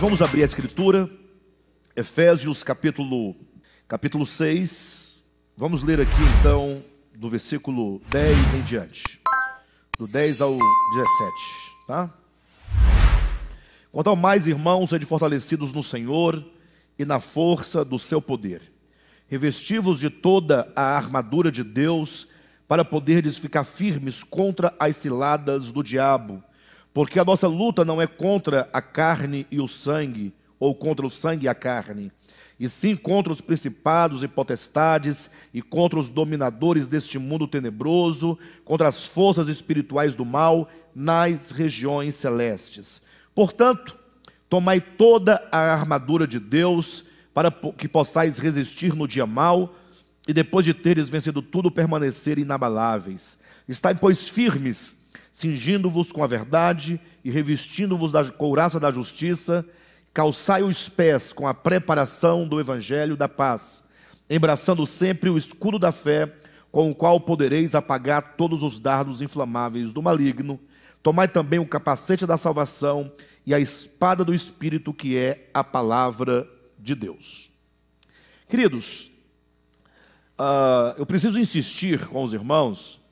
Vamos abrir a escritura, Efésios capítulo, capítulo 6. Vamos ler aqui então do versículo 10 em diante. Do 10 ao 17, tá? Quanto ao mais, irmãos, sede fortalecidos no Senhor e na força do seu poder. Revestivos de toda a armadura de Deus, para poderdes ficar firmes contra as ciladas do diabo porque a nossa luta não é contra a carne e o sangue, ou contra o sangue e a carne, e sim contra os principados e potestades, e contra os dominadores deste mundo tenebroso, contra as forças espirituais do mal nas regiões celestes. Portanto, tomai toda a armadura de Deus, para que possais resistir no dia mal, e depois de teres vencido tudo, permanecer inabaláveis. Estai, pois, firmes cingindo-vos com a verdade e revestindo-vos da couraça da justiça, calçai os pés com a preparação do evangelho da paz, embraçando sempre o escudo da fé, com o qual podereis apagar todos os dardos inflamáveis do maligno. Tomai também o capacete da salvação e a espada do Espírito, que é a palavra de Deus. Queridos, uh, eu preciso insistir com os irmãos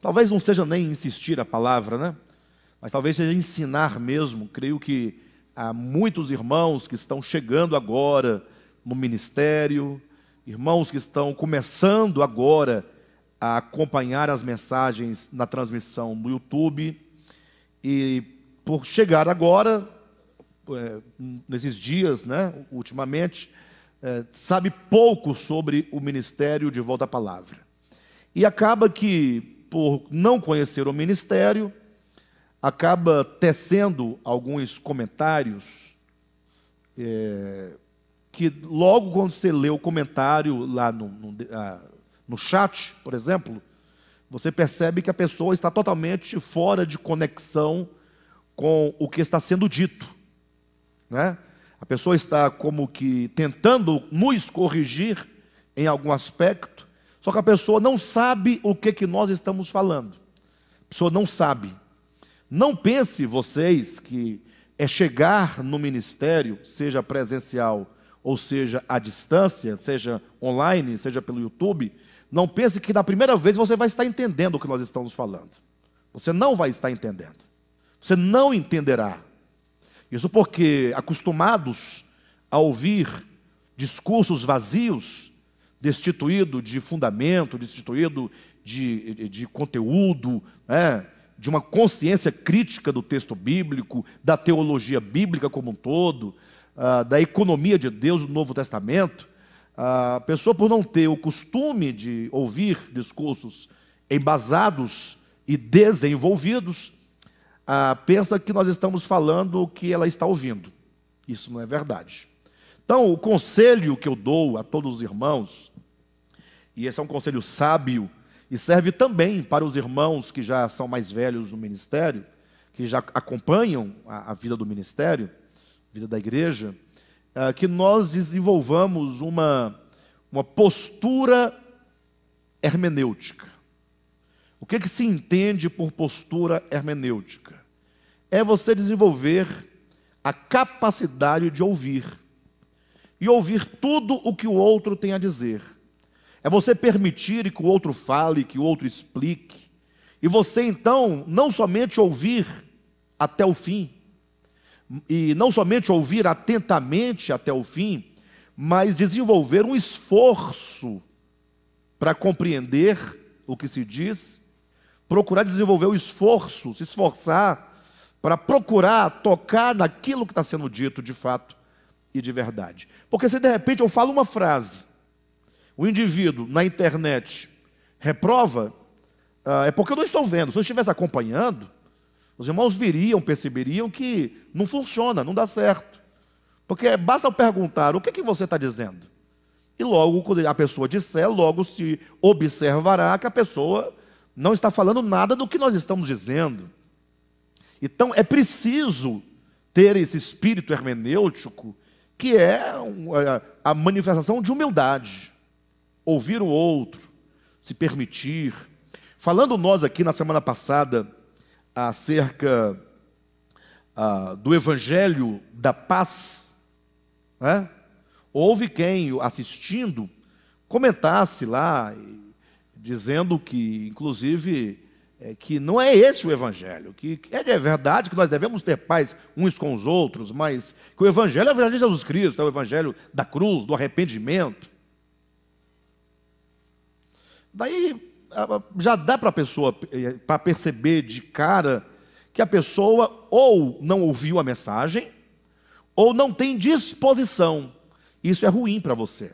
Talvez não seja nem insistir a palavra, né? Mas talvez seja ensinar mesmo. Creio que há muitos irmãos que estão chegando agora no ministério, irmãos que estão começando agora a acompanhar as mensagens na transmissão no YouTube. E por chegar agora, é, nesses dias, né, ultimamente, é, sabe pouco sobre o ministério de volta à palavra. E acaba que por não conhecer o ministério, acaba tecendo alguns comentários é, que logo quando você lê o comentário lá no, no, no chat, por exemplo, você percebe que a pessoa está totalmente fora de conexão com o que está sendo dito. Né? A pessoa está como que tentando nos corrigir em algum aspecto, só que a pessoa não sabe o que, que nós estamos falando. A pessoa não sabe. Não pense vocês que é chegar no ministério, seja presencial ou seja à distância, seja online, seja pelo YouTube, não pense que na primeira vez você vai estar entendendo o que nós estamos falando. Você não vai estar entendendo. Você não entenderá. Isso porque acostumados a ouvir discursos vazios, destituído de fundamento, destituído de, de conteúdo, né? de uma consciência crítica do texto bíblico, da teologia bíblica como um todo, uh, da economia de Deus no Novo Testamento. A pessoa, por não ter o costume de ouvir discursos embasados e desenvolvidos, uh, pensa que nós estamos falando o que ela está ouvindo. Isso não é verdade. Então, o conselho que eu dou a todos os irmãos, e esse é um conselho sábio, e serve também para os irmãos que já são mais velhos no ministério, que já acompanham a, a vida do ministério, a vida da igreja, é, que nós desenvolvamos uma, uma postura hermenêutica. O que, que se entende por postura hermenêutica? É você desenvolver a capacidade de ouvir e ouvir tudo o que o outro tem a dizer. É você permitir que o outro fale, que o outro explique. E você então não somente ouvir até o fim, e não somente ouvir atentamente até o fim, mas desenvolver um esforço para compreender o que se diz, procurar desenvolver o esforço, se esforçar para procurar tocar naquilo que está sendo dito de fato e de verdade. Porque se de repente eu falo uma frase, o indivíduo na internet reprova, uh, é porque eu não estou vendo. Se eu estivesse acompanhando, os irmãos viriam, perceberiam que não funciona, não dá certo. Porque basta perguntar o que, que você está dizendo. E logo, quando a pessoa disser, logo se observará que a pessoa não está falando nada do que nós estamos dizendo. Então é preciso ter esse espírito hermenêutico que é a manifestação de humildade. Ouvir o outro, se permitir. Falando nós aqui na semana passada acerca ah, do Evangelho da Paz, né? houve quem, assistindo, comentasse lá, dizendo que, inclusive, é, que não é esse o Evangelho, que é verdade que nós devemos ter paz uns com os outros, mas que o Evangelho é o Evangelho de Jesus Cristo, é o Evangelho da cruz, do arrependimento. Daí já dá para a pessoa eh, para perceber de cara que a pessoa ou não ouviu a mensagem, ou não tem disposição. Isso é ruim para você.